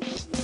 ピスタ。